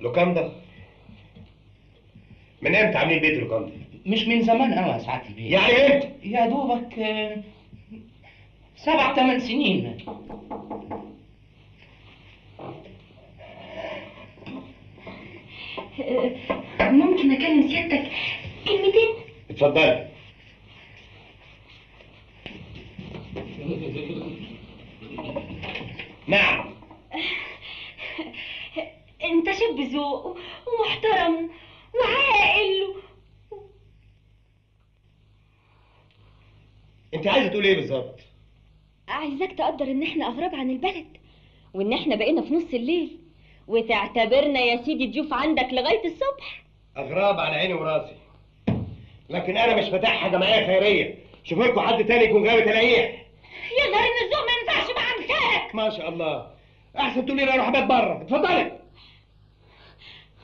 لوكاندا. من إمتى عاملين بيت لوكاندا؟ مش من زمان قوي يا سعادة البيه يعني إمتى؟ يا دوبك آه، سبع ثمان سنين. ممكن أكلم سيادتك كلمتين؟ اتفضلي. نعم. شاب ذوق ومحترم وعاقل. انت عايزة تقولي إيه بالظبط؟ عايزاك تقدر ان إحنا اغراب عن البلد وان إحنا بقينا في نص الليل وتعتبرنا يا سيدي ضيوف عندك لغاية الصبح. اغراب على عيني وراسي. لكن أنا مش فاتحها جمعية خيرية. شوف لكم حد تاني يكون غاوي تلاقيه يظهر إن الذوق ما ينفعش مع امثالك ما شاء الله. أحسن تقولي لي أروح ابات بره. اتفضلي.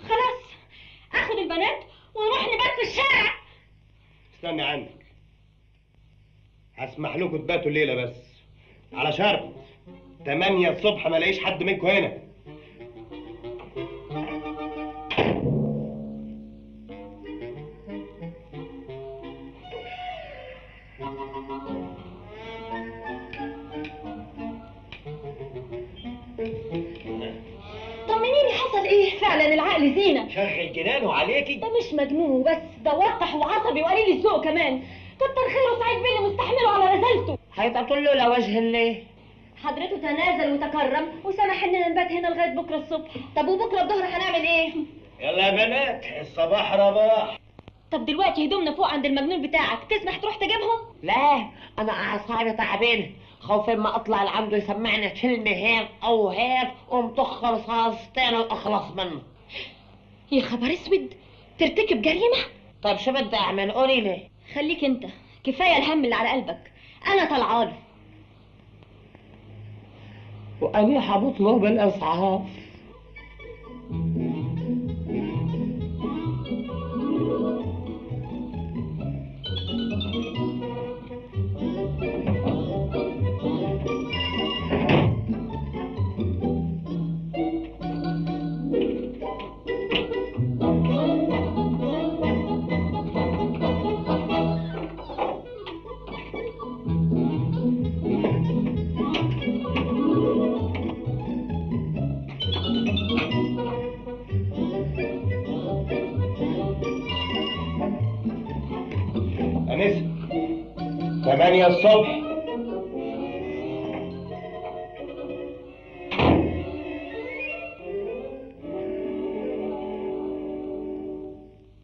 خلاص اخد البنات ونروح نبات في الشارع. استني عندك. هسمح لكم تباتوا الليلة بس على شرط 8 الصبح ما الاقيش حد منكم هنا. فعلا العقل زينة. شغل جنانه عليكي ده مش مجنون وبس ده وقح وعصبي وقليل الذوق كمان. كتر خيره سعيد بيه اللي مستحمله على رسالته هيتقتل له لوجه الله. حضرته تنازل وتكرم وسمح إننا نبات هنا لغاية بكرة الصبح. طب وبكرة الظهر هنعمل إيه؟ يلا يا بنات الصباح رباح. طب دلوقتي هدومنا فوق عند المجنون بتاعك تسمح تروح تجيبهم؟ لا أنا أعصابي تعبانة. خوفي ما أطلع لعنده يسمعني كلمه هيك أو هيك ومطخ رصاصتين وأخلص منه. يا خبر أسود ترتكب جريمة؟ طيب شو بدي أعمل؟ قولي لي. خليك أنت كفاية الهم اللي على قلبك. أنا طلعاله وأنا حبطلب الاسعاف انسه 8 الصبح.